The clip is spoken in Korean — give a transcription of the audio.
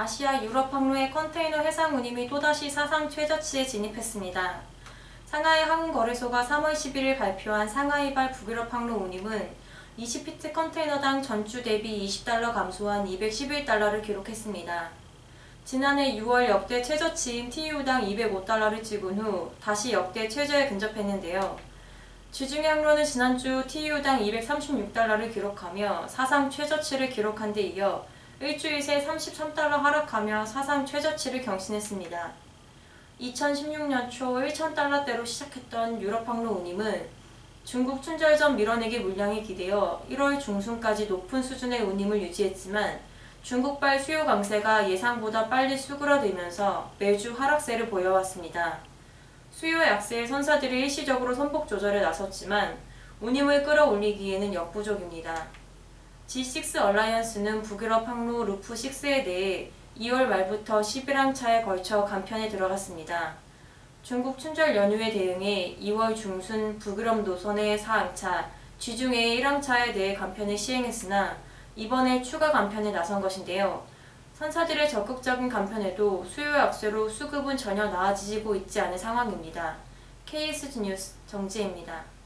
아시아 유럽 항로의 컨테이너 해상 운임이 또다시 사상 최저치에 진입했습니다. 상하이 항공거래소가 3월 11일 발표한 상하이발 북유럽 항로 운임은 20피트 컨테이너당 전주 대비 20달러 감소한 211달러를 기록했습니다. 지난해 6월 역대 최저치인 TU당 205달러를 찍은 후 다시 역대 최저에 근접했는데요. 주중의 항로는 지난주 TU당 236달러를 기록하며 사상 최저치를 기록한 데 이어 일주일 새 33달러 하락하며 사상 최저치를 경신했습니다. 2016년 초 1,000달러대로 시작했던 유럽 항로 운임은 중국 춘절전 밀어내기 물량이 기대어 1월 중순까지 높은 수준의 운임을 유지했지만 중국발 수요 강세가 예상보다 빨리 수그러들면서 매주 하락세를 보여왔습니다. 수요 약세의 선사들이 일시적으로 선폭 조절에 나섰지만 운임을 끌어올리기에는 역부족입니다. G6 얼라이언스는 북유럽 항로 루프6에 대해 2월 말부터 11항차에 걸쳐 감편에 들어갔습니다. 중국 춘절 연휴에 대응해 2월 중순 북유럽 노선의 4항차, 지중해 1항차에 대해 감편을 시행했으나 이번에 추가 감편에 나선 것인데요. 선사들의 적극적인 감편에도 수요 약세로 수급은 전혀 나아지고 있지 않은 상황입니다. KSG 뉴스 정지혜입니다.